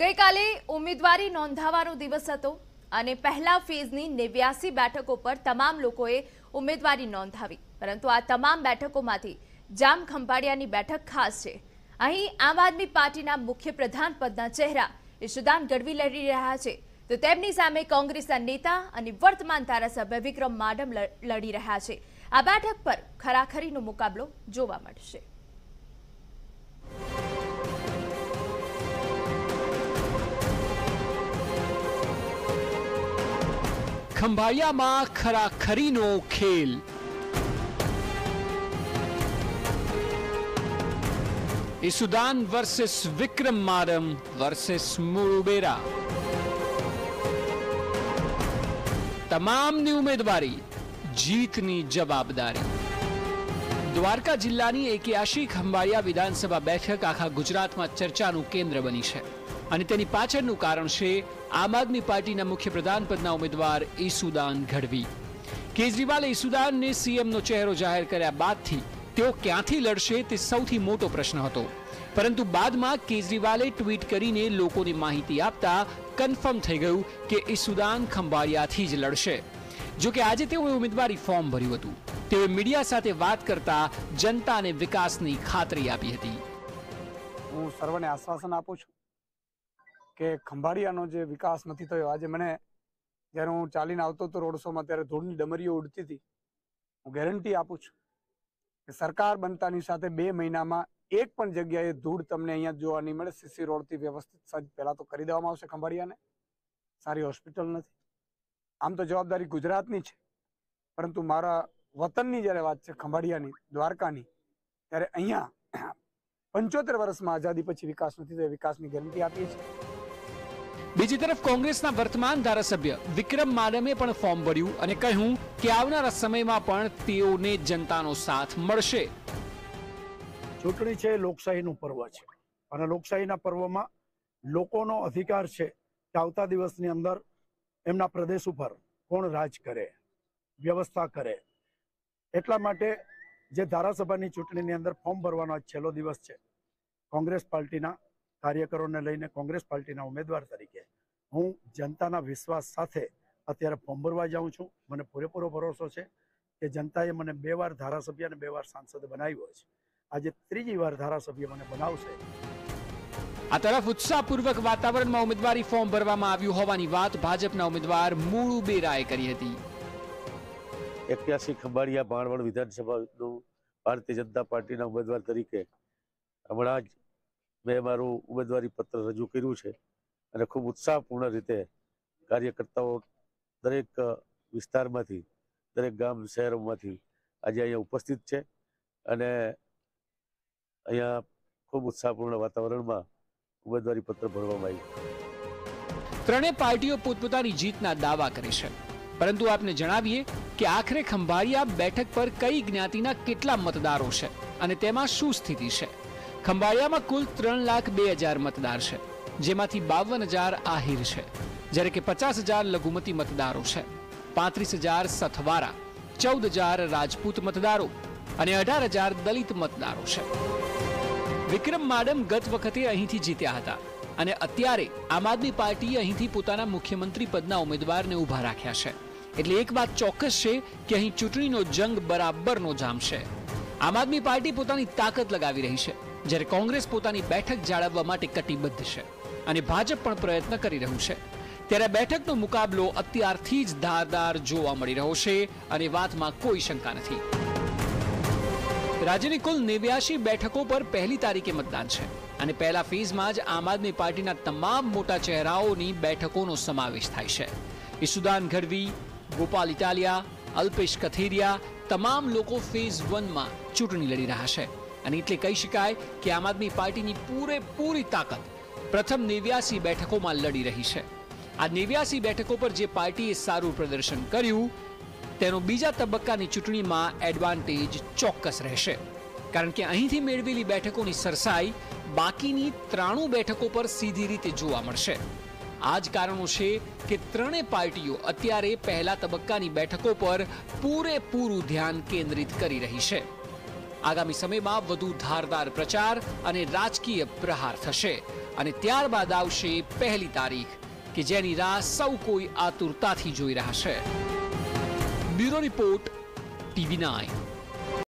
ગઈકાલે ઉમેદવારી નોંધાવવાનો દિવસ હતો અને પહેલા ફેઝની નેવ્યાસી બેઠકો પર તમામ લોકોએ ઉમેદવારી નોંધાવી. પરંતુ આ તમામ બેઠકોમાંથી જામ ખંભાળિયાની બેઠક ખાસ છે. અહીં આમ આદમી પાર્ટીના મુખ્ય પ્રધાન પદના ચહેરા ઈશુદાન ગઢવી લડી રહ્યા છે. તો તેમની સામે કોંગ્રેસના નેતા અને વર્તમાન ધારાસભ્ય વિક્રમ માડમ લડી રહ્યા છે. આ બેઠક પર ખરાખરીનો મુકાબલો જોવા મળશે. ખંભાળિયામાં ખરાખરીનો ખેલ. ઈસુદાન વર્સેસ વિક્રમ મારમ વર્સેસ મુળુબેરા તમામની ઉમેદવારી જીતની જવાબદારી. દ્વારકા જિલ્લાની એક્યાશી ખંભાળિયા વિધાનસભા બેઠક આખા ગુજરાતમાં ચર્ચાનું કેન્દ્ર બની છે. અને તેની પાછળનું કારણ છે આમ આદમી પાર્ટીના મુખ્ય પ્રધાન પદના ઉમેદવાર ઈસુદાન ગઢવી. કેજરીવાલે ઈસુદાનને સીએમનો ચહેરો જાહેર કર્યા બાદથી તેઓ ક્યાંથી લડશે તે સૌથી મોટો પ્રશ્ન હતો. પરંતુ બાદમાં કેજરીવાલે ટ્વીટ કરીને લોકોને માહિતી આપતા કન્ફર્મ થઈ ગયું કે ઈસુદાન ખંભાળિયાથી જ લડશે. જો કે આજે તેઓએ ઉમેદવારી ફોર્મ ભર્યું હતું. તેઓએ મીડિયા સાથે વાત કરતા જનતાને વિકાસની ખાતરી આપી હતી. હું સર્વને આશ્વાસન આપું છું કે ખંભાળિયાનો જે વિકાસ નથી થયો, આજે મને જ્યારે હું ચાલીને આવતો હતો રોડ શોમાં, ત્યારે ધૂળની ડમરીઓ ઉડતી હતી. હું ગેરંટી આપું છું કે સરકાર બનતાની સાથે બે મહિનામાં એક પણ જગ્યાએ ધૂળ તમને અહીંયા જોવા નહીં મળે. સીસી રોડથી વ્યવસ્થિત સજ્જ પહેલાં તો કરી દેવામાં આવશે ખંભાળિયાને. સારી હોસ્પિટલ નથી. આમ તો જવાબદારી ગુજરાતની છે. પરંતુ મારા વતનની જ્યારે વાત છે ખંભાળિયાની દ્વારકાની ત્યારે અહીંયા પંચોતેર વર્ષમાં આઝાદી પછી વિકાસ નથી થયો વિકાસની ગેરંટી આપીએ છીએ. બીજી તરફ કોંગ્રેસના વર્તમાન ધારાસભ્ય વિક્રમ માડમે પણ ફોર્મ ભર્યું અને કહ્યું કે આવનારા સમયમાં પણ તેઓને જનતાનો સાથ મળશે. ચૂંટણી છે એ લોકશાહીનું પર્વ છે. અને લોકશાહીના પર્વમાં લોકોનો અધિકાર છે કે આવતા દિવસની અંદર એમના પ્રદેશ ઉપર કોણ રાજ કરે, વ્યવસ્થા કરે. એટલા માટે જે ધારાસભાની ચૂંટણીની અંદર ફોર્મ ભરવાનો આજ છેલ્લો દિવસ છે, કોંગ્રેસ પાર્ટીના કાર્યકરોને લઈને કોંગ્રેસ પાર્ટીના ઉમેદવાર તરીકે હું જનતાના વિશ્વાસ સાથે અત્યારે ફોર્મ ભરવા જાઉં છું. મને પૂરેપૂરો ભરોસો છે કે જનતાએ મને બે વાર ધારાસભ્ય અને બે વાર સાંસદ બનાવ્યો છે. આજે ત્રીજી વાર ધારાસભ્ય મને બનાવશે. આ તરફ ઉત્સાહપૂર્વક વાતાવરણમાં ઉમેદવારી ફોર્મ ભરવામાં આવ્યું હોવાની વાત ભાજપના ઉમેદવાર મૂળુ બેરાએ કરી હતી. એક્યાસી ખંભાળિયા ભાણવડ વિધાનસભાનું ભારતીય જનતા પાર્ટીના ઉમેદવાર તરીકે હમણાં જ મેં મારું ઉમેદવારી પત્ર રજૂ કર્યું છે અને ખૂબ ઉત્સાહપૂર્ણ રીતે કાર્યકર્તાઓ દરેક વિસ્તારમાંથી, દરેક ગામ શહેરોમાંથી આજે અહીંયા ઉપસ્થિત છે અને અહીંયા ખૂબ ઉત્સાહપૂર્ણ વાતાવરણમાં ઉમેદવારી પત્ર ભરવામાં આવ્યું. ત્રણેય પાર્ટીઓ પોતપોતાની જીતના દાવા કરે છે. પરંતુ આપને જણાવીએ કે આખરે ખંભાળિયા બેઠક પર કઈ જ્ઞાતિના કેટલા મતદારો છે અને તેમાં શું સ્થિતિ છે? ખંભાળિયામાં કુલ ત્રણ લાખ બે હજાર મતદાર છે, જેમાંથી બાવન હજાર આહિર છે. જ્યારે કે પચાસ હજાર લઘુમતી મતદારો છે, પાંત્રીસ હજાર સથવારા, ચૌદ હજાર રાજપૂત મતદારો અને અઢાર હજાર દલિત મતદારો છે. વિક્રમ માડમ ગત વખતે અહીંથી જીત્યા હતા અને અત્યારે આમ આદમી પાર્ટીએ અહીંથી પોતાના મુખ્યમંત્રી પદના ઉમેદવારને ઊભા રાખ્યા છે. એટલે એક વાત ચોક્કસ છે કે અહીં ચૂંટણીનો જંગ બરાબરનો જામશે આમ આદમી પાર્ટી પોતાની તાકાત લગાવી રહી છે, જ્યારે કોંગ્રેસ પોતાની બેઠક જાળવવા માટે કટિબદ્ધ છે અને ભાજપ પણ પ્રયત્ન કરી રહ્યું છે. ત્યારે બેઠકનો મુકાબલો અત્યારથી જ ધારદાર જોવા મળી રહ્યો છે અને વાતમાં કોઈ શંકા નથી. રાજ્યની કુલ નેવ્યાસી બેઠકો પર પહેલી તારીખે મતદાન છે અને પહેલા ફેઝમાં જ આમ આદમી પાર્ટીના તમામ મોટા ચહેરાઓની બેઠકોનો સમાવેશ થાય છે. ઈસુદાન ગઢવી, ગોપાલ ઇટાલિયા, અલ્પેશ કથિરિયા તમામ લોકો ફેઝ વનમાં ચૂંટણી લડી રહ્યા છે. અને એટલે કહી શકાય કે આમ આદમી પાર્ટીની પૂરેપૂરી તાકાત પ્રથમ નેવ્યાસી બેઠકોમાં લડી રહી છે. આ નેવ્યાસી બેઠકો પર જે પાર્ટીએ સારું પ્રદર્શન કર્યું તેનો બીજા તબક્કાની ચૂંટણીમાં એડવાન્ટેજ ચોક્કસ રહેશે. કારણ કે અહીંથી મેળવેલી બેઠકોની સરસાઈ બાકીની ત્રાણું બેઠકો પર સીધી રીતે જોવા મળશે. આ જ કારણો છે કે ત્રણેય પાર્ટીઓ અત્યારે પહેલા તબક્કાની બેઠકો પર પૂરેપૂરું ધ્યાન કેન્દ્રિત કરી રહી છે. આગામી સમયમાં વધુ ધારદાર પ્રચાર અને રાજકીય પ્રહાર થશે અને ત્યારબાદ આવશે પહેલી તારીખ, કે જેની રાહ સૌ કોઈ આતુરતાથી જોઈ રહ્યા છે. Bureau Report TV9.